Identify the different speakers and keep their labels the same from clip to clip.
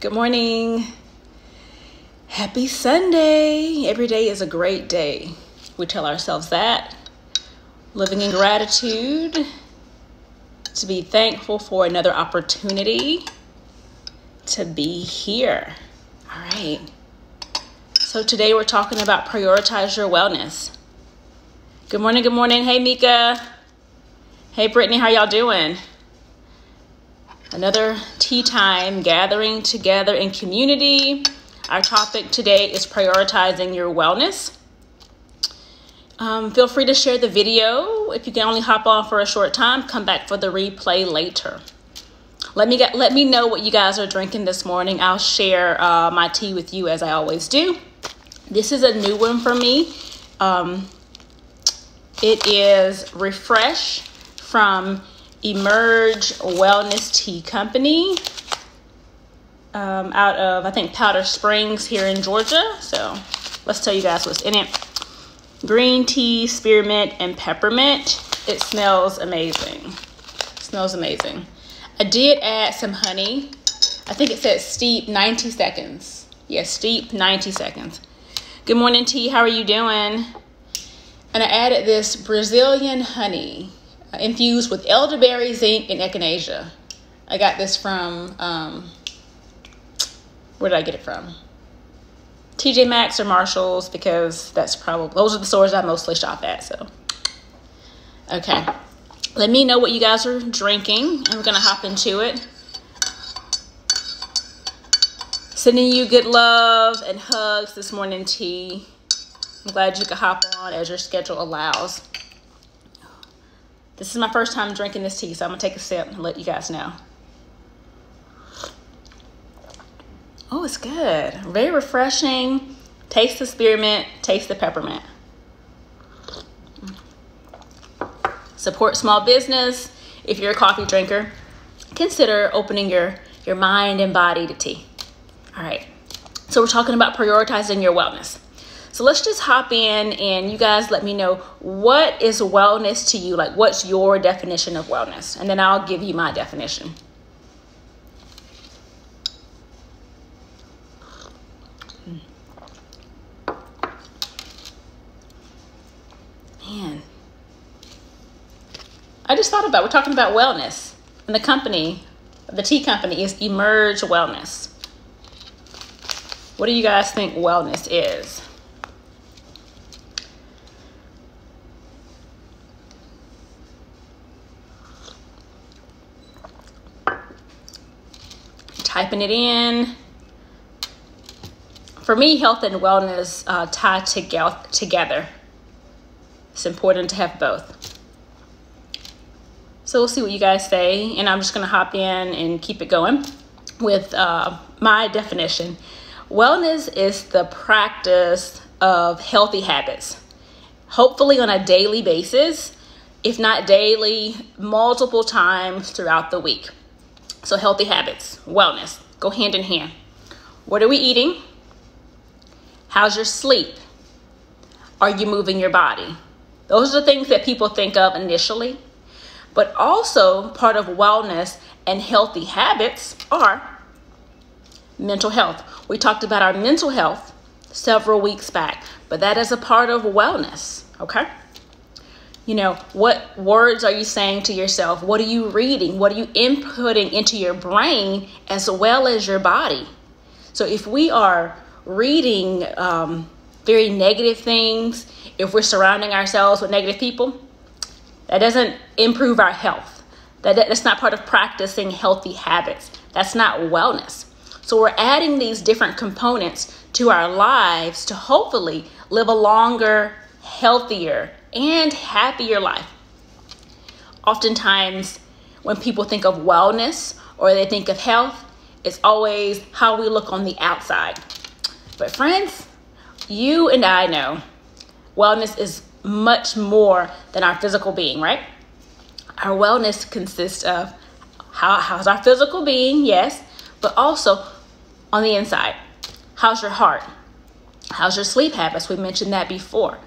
Speaker 1: Good morning. Happy Sunday. Every day is a great day. We tell ourselves that. Living in gratitude, to be thankful for another opportunity to be here. All right. So today we're talking about prioritize your wellness. Good morning, good morning. Hey Mika. Hey Brittany, how y'all doing? Another tea time gathering together in community. Our topic today is prioritizing your wellness. Um, feel free to share the video. If you can only hop on for a short time, come back for the replay later. Let me get, let me know what you guys are drinking this morning. I'll share uh, my tea with you as I always do. This is a new one for me. Um, it is Refresh from Emerge Wellness Tea Company um, out of, I think, Powder Springs here in Georgia. So let's tell you guys what's in it. Green tea, spearmint, and peppermint. It smells amazing. It smells amazing. I did add some honey. I think it said steep 90 seconds. Yes, steep 90 seconds. Good morning, Tea. How are you doing? And I added this Brazilian honey infused with elderberry, zinc, and echinacea. I got this from, um, where did I get it from? TJ Maxx or Marshalls because that's probably, those are the stores I mostly shop at, so. Okay. Let me know what you guys are drinking, and we're going to hop into it. Sending you good love and hugs this morning, T. I'm glad you could hop on as your schedule allows. This is my first time drinking this tea, so I'm gonna take a sip and let you guys know. Oh, it's good. Very refreshing. Taste the spearmint, taste the peppermint. Support small business. If you're a coffee drinker, consider opening your, your mind and body to tea. All right. So we're talking about prioritizing your wellness. So let's just hop in and you guys let me know what is wellness to you? Like, what's your definition of wellness? And then I'll give you my definition. Man. I just thought about, we're talking about wellness. And the company, the tea company is Emerge Wellness. What do you guys think wellness is? Typing it in. For me, health and wellness uh, tie together. It's important to have both. So we'll see what you guys say, and I'm just gonna hop in and keep it going with uh, my definition. Wellness is the practice of healthy habits, hopefully on a daily basis, if not daily, multiple times throughout the week. So, healthy habits, wellness go hand in hand. What are we eating? How's your sleep? Are you moving your body? Those are the things that people think of initially. But also, part of wellness and healthy habits are mental health. We talked about our mental health several weeks back, but that is a part of wellness, okay? You know, what words are you saying to yourself? What are you reading? What are you inputting into your brain as well as your body? So if we are reading um, very negative things, if we're surrounding ourselves with negative people, that doesn't improve our health. That, that's not part of practicing healthy habits. That's not wellness. So we're adding these different components to our lives to hopefully live a longer, healthier, and happier life. Oftentimes, when people think of wellness or they think of health, it's always how we look on the outside. But, friends, you and I know wellness is much more than our physical being, right? Our wellness consists of how, how's our physical being, yes, but also on the inside. How's your heart? How's your sleep habits? We mentioned that before.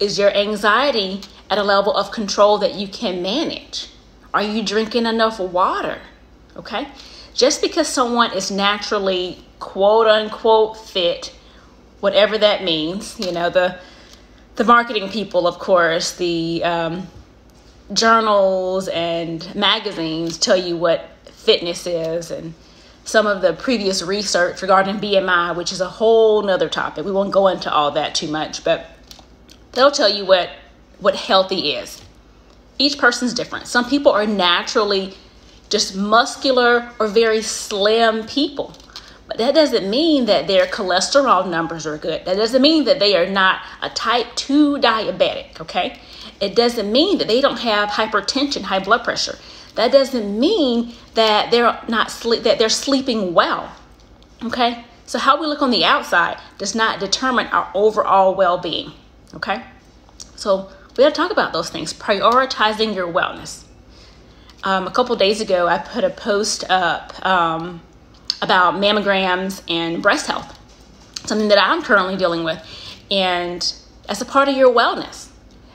Speaker 1: Is your anxiety at a level of control that you can manage? Are you drinking enough water? Okay. Just because someone is naturally quote unquote fit, whatever that means, you know, the the marketing people, of course, the um, journals and magazines tell you what fitness is and some of the previous research regarding BMI, which is a whole nother topic. We won't go into all that too much, but they'll tell you what what healthy is. Each person's different. Some people are naturally just muscular or very slim people. But that doesn't mean that their cholesterol numbers are good. That doesn't mean that they are not a type 2 diabetic, okay? It doesn't mean that they don't have hypertension, high blood pressure. That doesn't mean that they're not sleep that they're sleeping well. Okay? So how we look on the outside does not determine our overall well-being. Okay? So we got to talk about those things. Prioritizing your wellness. Um, a couple days ago, I put a post up um, about mammograms and breast health, something that I'm currently dealing with, and as a part of your wellness.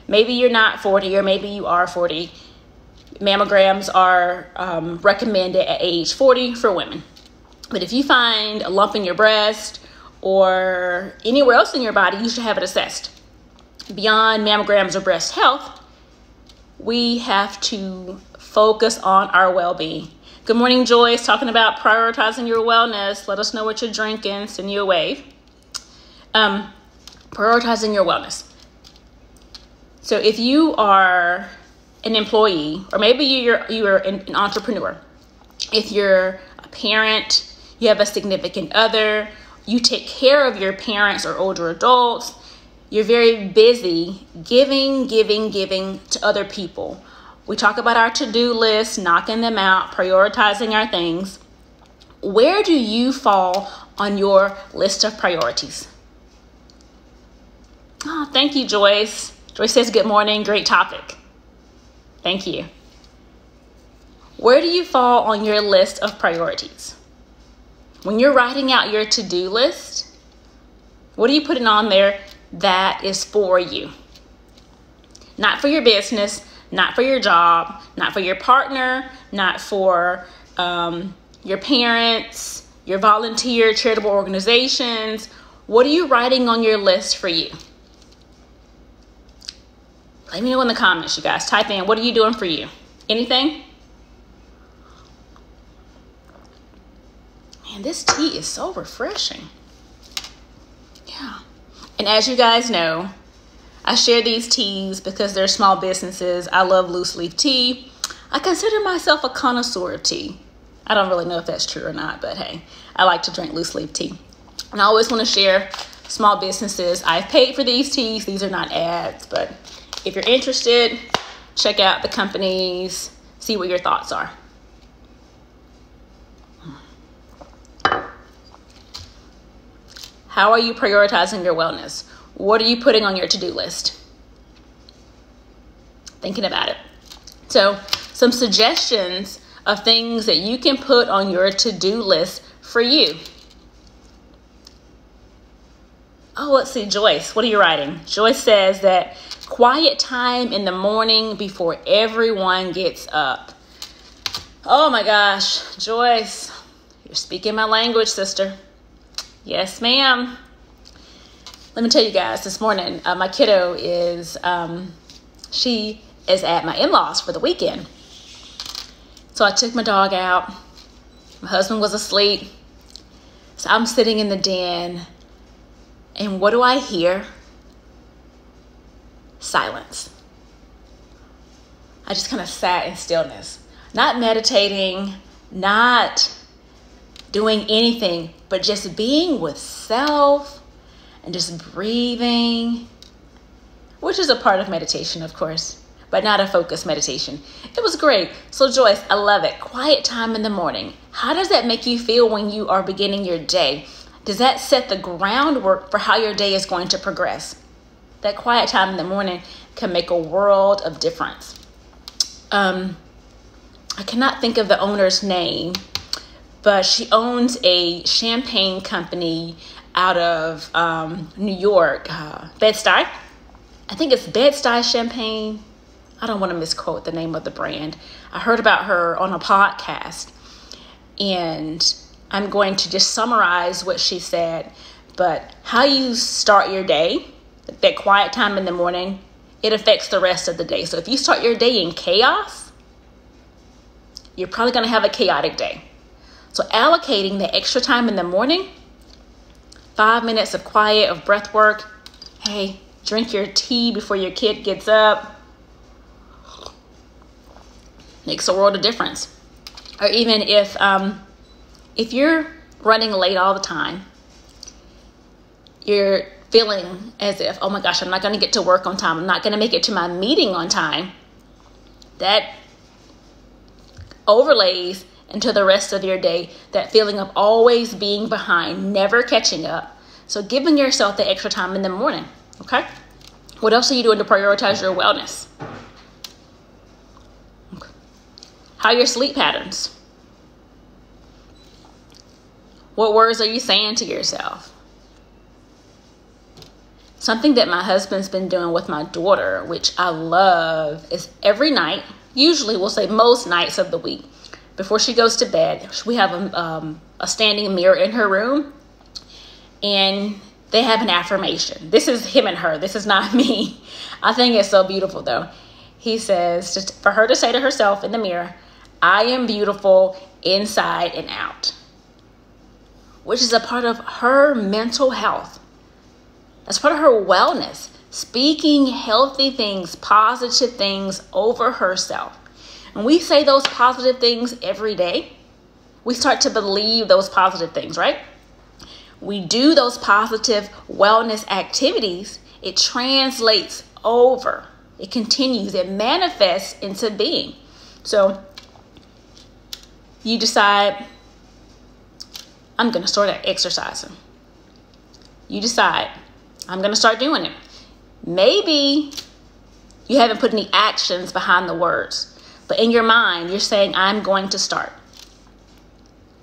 Speaker 1: Maybe you're not 40, or maybe you are 40. Mammograms are um, recommended at age 40 for women. But if you find a lump in your breast or anywhere else in your body, you should have it assessed. Beyond mammograms or breast health, we have to focus on our well being. Good morning, Joyce. Talking about prioritizing your wellness. Let us know what you're drinking. Send you a wave. Um, prioritizing your wellness. So if you are an employee, or maybe you're you're an, an entrepreneur, if you're a parent, you have a significant other, you take care of your parents or older adults, you're very busy giving, giving, giving to other people. We talk about our to do list, knocking them out, prioritizing our things. Where do you fall on your list of priorities? Oh, thank you, Joyce. Joyce says, Good morning, great topic. Thank you. Where do you fall on your list of priorities? When you're writing out your to do list, what are you putting on there that is for you? Not for your business, not for your job, not for your partner, not for um, your parents, your volunteer charitable organizations. What are you writing on your list for you? Let me know in the comments, you guys. Type in, what are you doing for you? Anything? Man, this tea is so refreshing. And as you guys know, I share these teas because they're small businesses. I love loose leaf tea. I consider myself a connoisseur of tea. I don't really know if that's true or not, but hey, I like to drink loose leaf tea. And I always want to share small businesses. I've paid for these teas. These are not ads, but if you're interested, check out the companies, see what your thoughts are. How are you prioritizing your wellness? What are you putting on your to do list? Thinking about it. So, some suggestions of things that you can put on your to do list for you. Oh, let's see, Joyce, what are you writing? Joyce says that quiet time in the morning before everyone gets up. Oh my gosh, Joyce, you're speaking my language, sister. Yes, ma'am. Let me tell you guys, this morning, uh, my kiddo is, um, she is at my in laws for the weekend. So I took my dog out. My husband was asleep. So I'm sitting in the den and what do I hear? Silence. I just kind of sat in stillness, not meditating, not doing anything, but just being with self and just breathing, which is a part of meditation, of course, but not a focused meditation. It was great. So, Joyce, I love it. Quiet time in the morning. How does that make you feel when you are beginning your day? Does that set the groundwork for how your day is going to progress? That quiet time in the morning can make a world of difference. Um, I cannot think of the owner's name, but she owns a champagne company out of um, New York, uh, Bed-Stuy. I think it's Bed-Stuy Champagne. I don't want to misquote the name of the brand. I heard about her on a podcast and I'm going to just summarize what she said. But how you start your day, that quiet time in the morning, it affects the rest of the day. So if you start your day in chaos, you're probably going to have a chaotic day. So allocating the extra time in the morning, five minutes of quiet, of breath work. Hey, drink your tea before your kid gets up. Makes a world of difference. Or even if um, if you're running late all the time, you're feeling as if, oh my gosh, I'm not going to get to work on time. I'm not going to make it to my meeting on time. That overlays into the rest of your day that feeling of always being behind, never catching up. So, giving yourself the extra time in the morning, okay? What else are you doing to prioritize your wellness? Okay. How your sleep patterns? What words are you saying to yourself? Something that my husband's been doing with my daughter, which I love, is every night, usually we'll say most nights of the week, before she goes to bed, we have a, um, a standing mirror in her room and they have an affirmation. This is him and her. This is not me. I think it's so beautiful though. He says just for her to say to herself in the mirror, I am beautiful inside and out, which is a part of her mental health. That's part of her wellness. Speaking healthy things, positive things over herself. When we say those positive things every day, we start to believe those positive things, right? We do those positive wellness activities, it translates over, it continues, it manifests into being. So you decide, I'm going to start exercising. You decide, I'm going to start doing it. Maybe you haven't put any actions behind the words. But in your mind, you're saying, I'm going to start.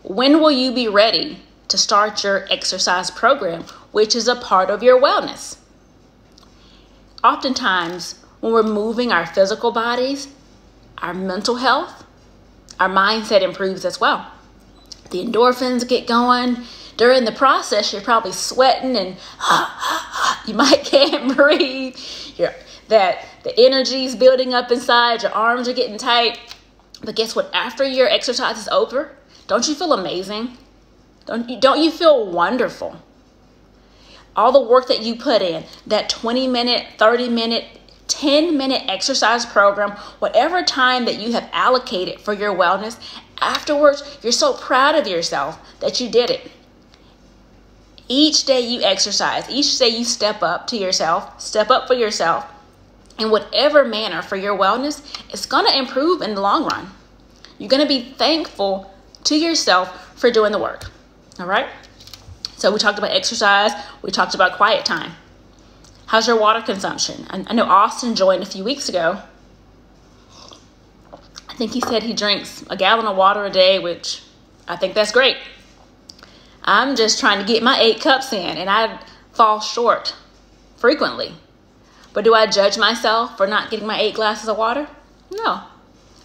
Speaker 1: When will you be ready to start your exercise program, which is a part of your wellness? Oftentimes, when we're moving our physical bodies, our mental health, our mindset improves as well. The endorphins get going. During the process, you're probably sweating and you might can't breathe. You're, that the energy is building up inside, your arms are getting tight. But guess what? After your exercise is over, don't you feel amazing? Don't you, don't you feel wonderful? All the work that you put in, that 20 minute, 30 minute, 10 minute exercise program, whatever time that you have allocated for your wellness, afterwards, you're so proud of yourself that you did it. Each day you exercise, each day you step up to yourself, step up for yourself, in whatever manner for your wellness, it's going to improve in the long run. You're going to be thankful to yourself for doing the work. All right? So we talked about exercise, we talked about quiet time. How's your water consumption? I know Austin joined a few weeks ago. I think he said he drinks a gallon of water a day, which I think that's great. I'm just trying to get my eight cups in, and I fall short frequently. But do I judge myself for not getting my eight glasses of water? No.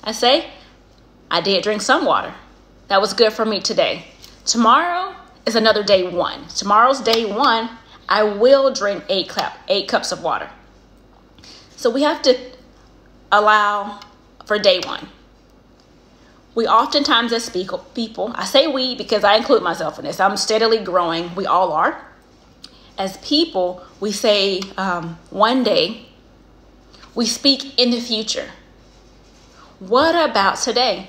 Speaker 1: I say, I did drink some water. That was good for me today. Tomorrow is another day one. Tomorrow's day one, I will drink eight, clap, eight cups of water. So we have to allow for day one. We oftentimes as people, I say we because I include myself in this, I'm steadily growing. We all are as people, we say um, one day, we speak in the future. What about today?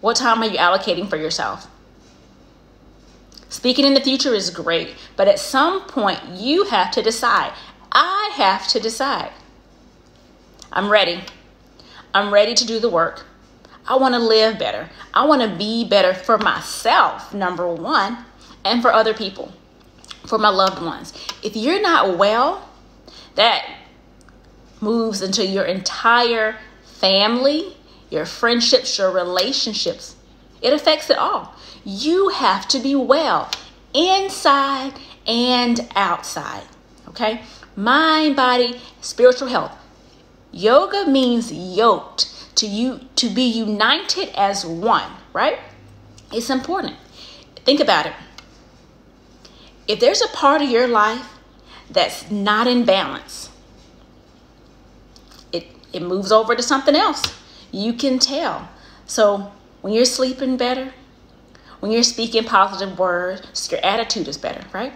Speaker 1: What time are you allocating for yourself? Speaking in the future is great, but at some point you have to decide. I have to decide. I'm ready. I'm ready to do the work. I want to live better. I want to be better for myself, number one, and for other people for my loved ones. If you're not well, that moves into your entire family, your friendships, your relationships. It affects it all. You have to be well inside and outside. Okay? Mind, body, spiritual health. Yoga means yoked to you to be united as one, right? It's important. Think about it. If there's a part of your life that's not in balance, it it moves over to something else. You can tell. So when you're sleeping better, when you're speaking positive words, your attitude is better, right?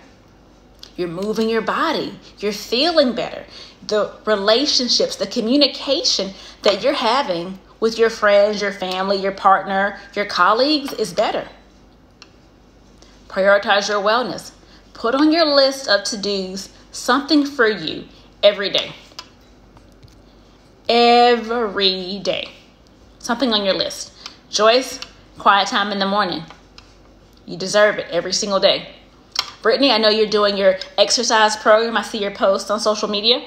Speaker 1: You're moving your body. You're feeling better. The relationships, the communication that you're having with your friends, your family, your partner, your colleagues is better. Prioritize your wellness. Put on your list of to dos something for you every day. Every day. Something on your list. Joyce, quiet time in the morning. You deserve it every single day. Brittany, I know you're doing your exercise program. I see your posts on social media.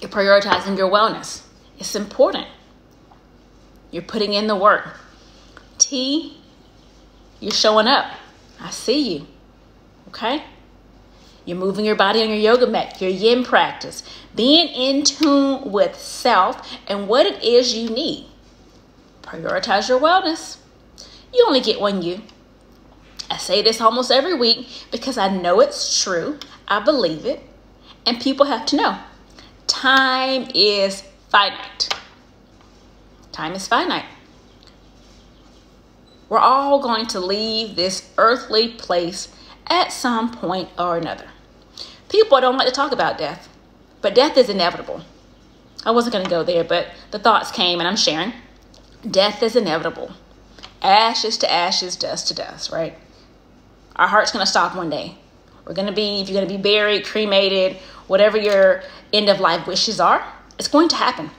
Speaker 1: You're prioritizing your wellness. It's important. You're putting in the work. T, you're showing up. I see you. Okay? You're moving your body on your yoga mat, your yin practice, being in tune with self and what it is you need. Prioritize your wellness. You only get one you. I say this almost every week because I know it's true. I believe it. And people have to know time is finite. Time is finite. We're all going to leave this earthly place at some point or another. People don't like to talk about death, but death is inevitable. I wasn't going to go there, but the thoughts came and I'm sharing. Death is inevitable. Ashes to ashes, dust to dust, right? Our heart's going to stop one day. We're going to be, if you're going to be buried, cremated, whatever your end of life wishes are, it's going to happen.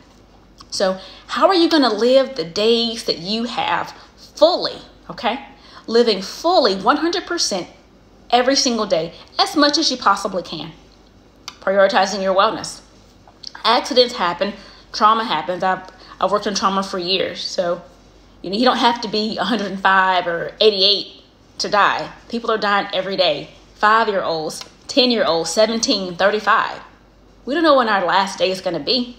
Speaker 1: So, how are you going to live the days that you have fully, okay? Living fully 100% every single day, as much as you possibly can. Prioritizing your wellness. Accidents happen, trauma happens. I've, I've worked in trauma for years. So, you know, you don't have to be 105 or 88 to die. People are dying every day. Five year olds, 10 year olds, 17, 35. We don't know when our last day is going to be.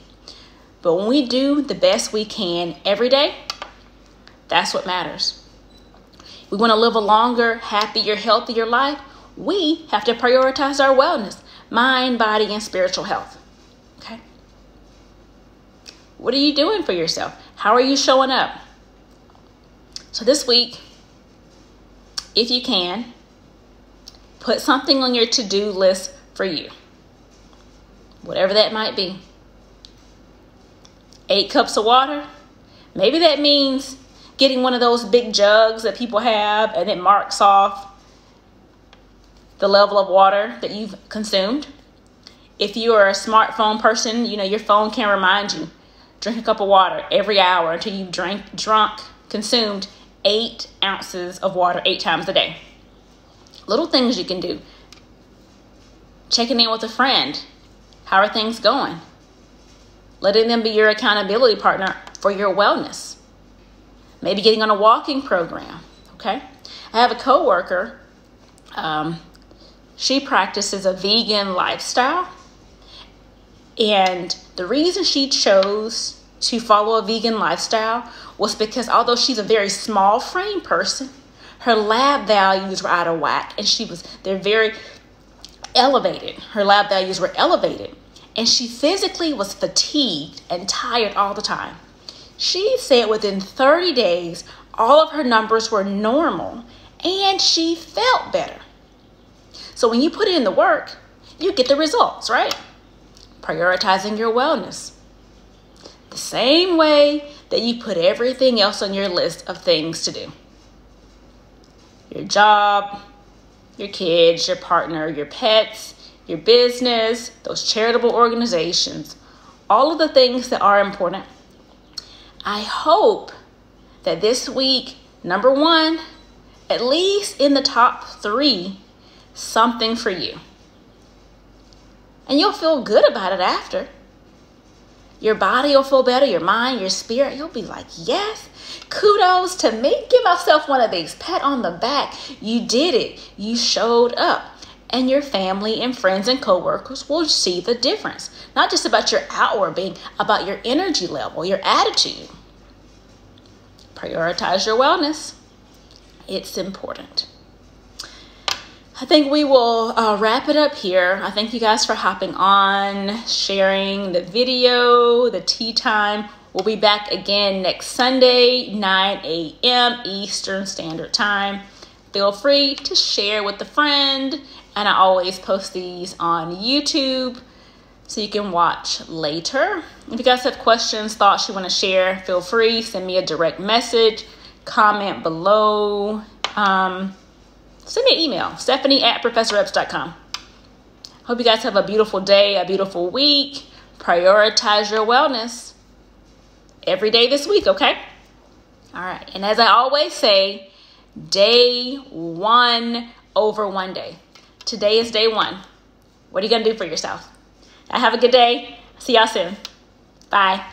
Speaker 1: But when we do the best we can every day, that's what matters. We want to live a longer, happier, healthier life. We have to prioritize our wellness, mind, body, and spiritual health. Okay? What are you doing for yourself? How are you showing up? So this week, if you can, put something on your to do list for you, whatever that might be. Eight cups of water. Maybe that means getting one of those big jugs that people have and it marks off the level of water that you've consumed. If you are a smartphone person, you know your phone can remind you drink a cup of water every hour until you've drank, drunk, consumed eight ounces of water eight times a day. Little things you can do. Checking in with a friend. How are things going? Letting them be your accountability partner for your wellness. Maybe getting on a walking program. Okay. I have a coworker. Um, she practices a vegan lifestyle. And the reason she chose to follow a vegan lifestyle was because although she's a very small frame person, her lab values were out of whack and she was, they're very elevated. Her lab values were elevated and she physically was fatigued and tired all the time. She said within 30 days, all of her numbers were normal and she felt better. So when you put in the work, you get the results, right? Prioritizing your wellness. The same way that you put everything else on your list of things to do your job, your kids, your partner, your pets, your business, those charitable organizations, all of the things that are important. I hope that this week, number one, at least in the top three, something for you. And you'll feel good about it after. Your body will feel better, your mind, your spirit. You'll be like, yes, kudos to me. Give myself one of these. Pat on the back. You did it. You showed up. And your family and friends and coworkers will see the difference. Not just about your outward being, about your energy level, your attitude. Prioritize your wellness. It's important. I think we will uh, wrap it up here. I thank you guys for hopping on, sharing the video, the tea time. We'll be back again next Sunday, 9 a.m. Eastern Standard Time. Feel free to share with a friend, and I always post these on YouTube so you can watch later. If you guys have questions, thoughts you want to share, feel free. Send me a direct message, comment below. Um, send me an email, stephanie at professorepps.com. Hope you guys have a beautiful day, a beautiful week. Prioritize your wellness every day this week, okay? All right. And as I always say, day one over one day. Today is day one. What are you going to do for yourself? Have a good day. See y'all soon. Bye.